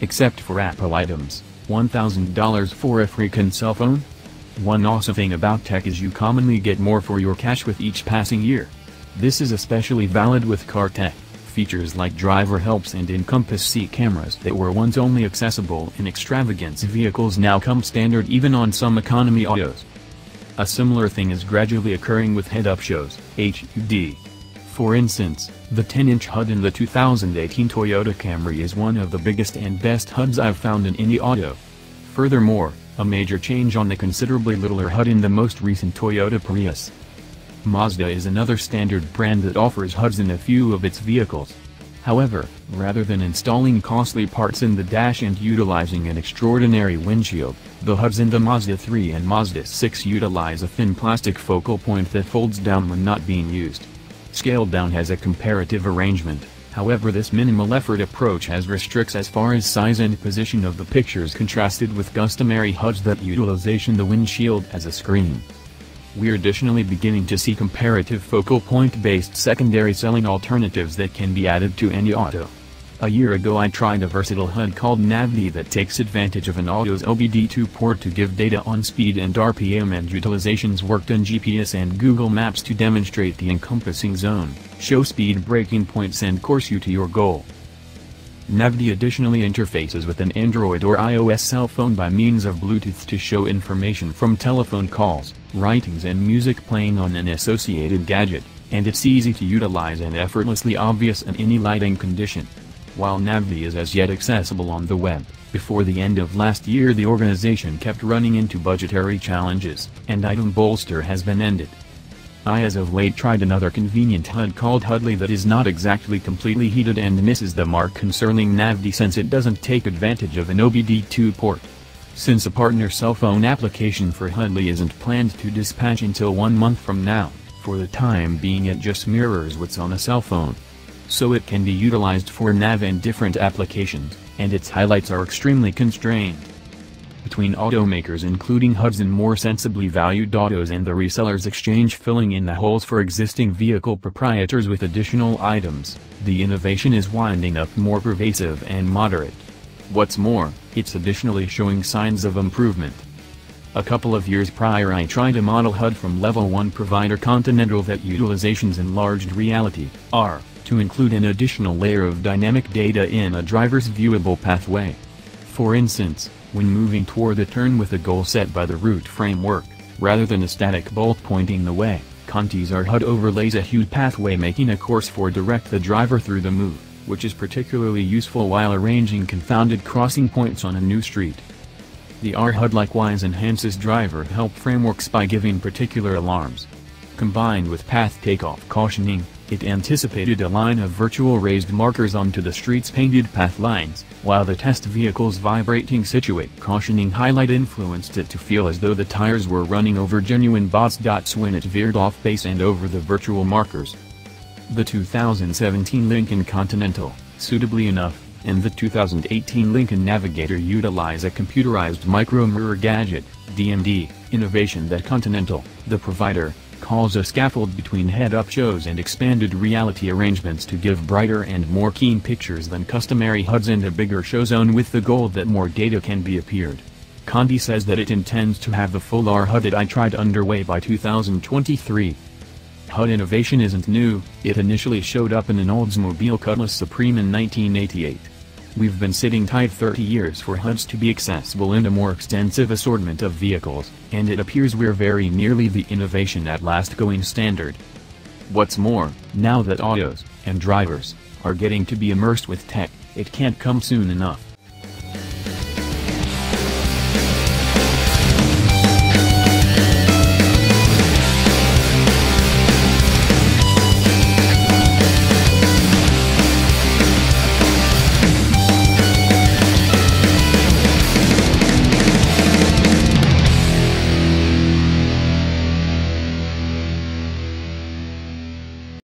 except for Apple items, $1,000 for a freaking cell phone? One awesome thing about tech is you commonly get more for your cash with each passing year. This is especially valid with car tech. Features like driver helps and encompass seat cameras that were once only accessible in extravagance vehicles now come standard even on some economy autos. A similar thing is gradually occurring with head-up shows, HUD. For instance, the 10-inch HUD in the 2018 Toyota Camry is one of the biggest and best HUDs I've found in any auto. Furthermore, a major change on the considerably littler HUD in the most recent Toyota Prius. Mazda is another standard brand that offers HUDs in a few of its vehicles. However, rather than installing costly parts in the dash and utilizing an extraordinary windshield, the HUDs in the Mazda 3 and Mazda 6 utilize a thin plastic focal point that folds down when not being used. Scaled down has a comparative arrangement, however this minimal effort approach has restricts as far as size and position of the pictures contrasted with customary HUDs that utilization the windshield as a screen. We're additionally beginning to see comparative focal point-based secondary selling alternatives that can be added to any auto. A year ago I tried a versatile HUD called Navdy that takes advantage of an auto's OBD2 port to give data on speed and RPM and utilizations worked on GPS and Google Maps to demonstrate the encompassing zone, show speed breaking points and course you to your goal. Navdy additionally interfaces with an Android or iOS cell phone by means of Bluetooth to show information from telephone calls, writings and music playing on an associated gadget, and it's easy to utilize and effortlessly obvious in any lighting condition. While Navdy is as yet accessible on the web, before the end of last year the organization kept running into budgetary challenges, and Item Bolster has been ended. I as of late tried another convenient HUD called Hudly that is not exactly completely heated and misses the mark concerning Navdy since it doesn't take advantage of an OBD2 port. Since a partner cell phone application for Hudly isn't planned to dispatch until one month from now, for the time being it just mirrors what's on a cell phone. So it can be utilized for nav and different applications, and its highlights are extremely constrained between automakers including HUDs and more sensibly valued autos and the resellers exchange filling in the holes for existing vehicle proprietors with additional items, the innovation is winding up more pervasive and moderate. What's more, it's additionally showing signs of improvement. A couple of years prior I tried a model HUD from level 1 provider Continental that utilizations enlarged reality, R, to include an additional layer of dynamic data in a driver's viewable pathway. For instance, when moving toward a turn with a goal set by the route framework, rather than a static bolt pointing the way, Conti's R HUD overlays a hued pathway making a course for direct the driver through the move, which is particularly useful while arranging confounded crossing points on a new street. The R HUD likewise enhances driver help frameworks by giving particular alarms. Combined with path takeoff cautioning, it anticipated a line of virtual raised markers onto the street's painted path lines, while the test vehicle's vibrating situate cautioning highlight influenced it to feel as though the tires were running over genuine bots. When it veered off base and over the virtual markers. The 2017 Lincoln Continental, suitably enough, and the 2018 Lincoln Navigator utilize a computerized micro mirror gadget, DMD, innovation that Continental, the provider, calls a scaffold between head-up shows and expanded reality arrangements to give brighter and more keen pictures than customary HUDs and a bigger show zone with the goal that more data can be appeared. Conti says that it intends to have the full R HUD that I tried underway by 2023. HUD innovation isn't new, it initially showed up in an Oldsmobile Cutlass Supreme in 1988. We've been sitting tight 30 years for HUDs to be accessible in a more extensive assortment of vehicles, and it appears we're very nearly the innovation at last going standard. What's more, now that autos, and drivers, are getting to be immersed with tech, it can't come soon enough.